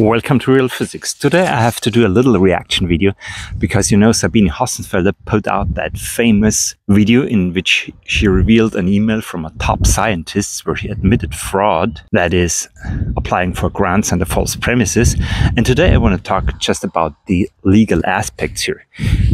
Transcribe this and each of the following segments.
Welcome to Real Physics. Today I have to do a little reaction video because you know Sabine Hossenfelder put out that famous video in which she revealed an email from a top scientist where he admitted fraud, that is, applying for grants under false premises. And today I want to talk just about the legal aspects here.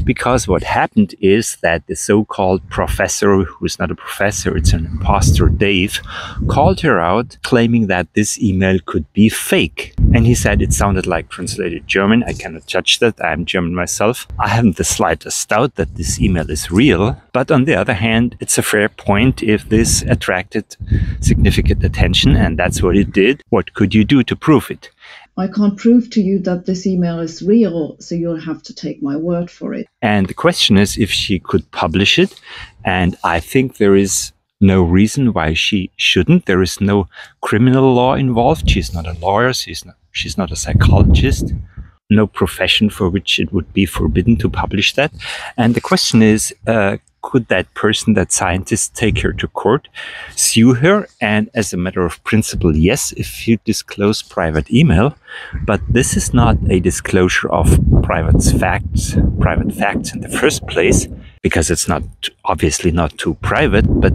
Because what happened is that the so-called professor, who is not a professor, it's an imposter, Dave, called her out claiming that this email could be fake. And he said it sounded like translated German. I cannot judge that. I'm German myself. I haven't the slightest doubt that this email is real. But on the other hand, it's a fair point if this attracted significant attention, and that's what it did. What could you do to prove it? I can't prove to you that this email is real, so you'll have to take my word for it. And the question is if she could publish it. And I think there is no reason why she shouldn't. There is no criminal law involved. She's not a lawyer. She's not She's not a psychologist, no profession for which it would be forbidden to publish that. And the question is, uh, could that person, that scientist, take her to court, sue her? And as a matter of principle, yes, if you disclose private email, but this is not a disclosure of private facts, private facts in the first place because it's not obviously not too private, but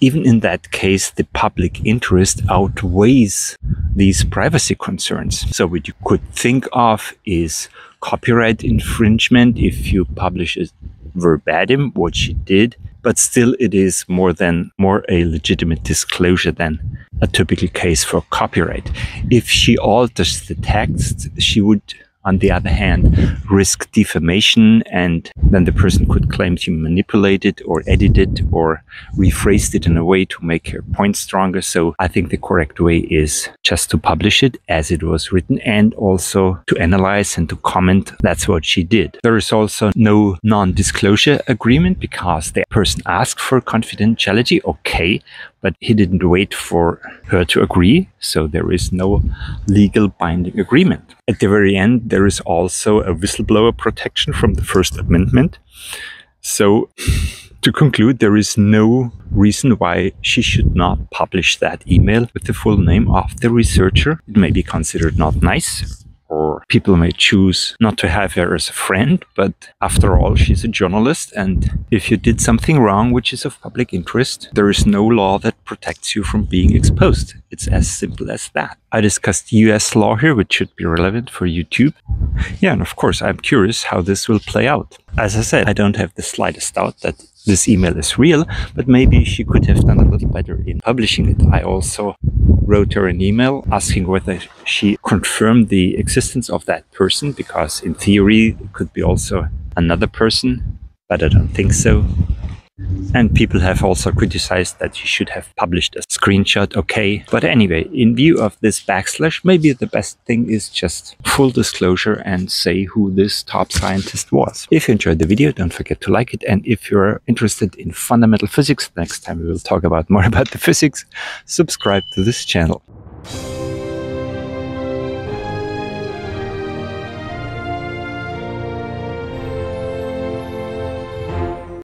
even in that case, the public interest outweighs these privacy concerns. So what you could think of is copyright infringement if you publish it verbatim what she did, but still it is more than more a legitimate disclosure than a typical case for copyright. If she alters the text, she would on the other hand, risk defamation, and then the person could claim she manipulated or edited or rephrased it in a way to make her point stronger. So I think the correct way is just to publish it as it was written and also to analyze and to comment. That's what she did. There is also no non-disclosure agreement because the person asked for confidentiality. Okay, but he didn't wait for her to agree, so there is no legal binding agreement. At the very end, there is also a whistleblower protection from the First Amendment. So, to conclude, there is no reason why she should not publish that email with the full name of the researcher. It may be considered not nice or people may choose not to have her as a friend, but after all, she's a journalist. And if you did something wrong, which is of public interest, there is no law that protects you from being exposed. It's as simple as that. I discussed US law here, which should be relevant for YouTube. Yeah, and of course, I'm curious how this will play out. As I said, I don't have the slightest doubt that this email is real, but maybe she could have done a little better in publishing it. I also wrote her an email asking whether she confirmed the existence of that person, because in theory it could be also another person, but I don't think so. And people have also criticized that you should have published a screenshot, okay. But anyway, in view of this backslash, maybe the best thing is just full disclosure and say who this top scientist was. If you enjoyed the video, don't forget to like it. And if you're interested in fundamental physics, next time we will talk about more about the physics, subscribe to this channel.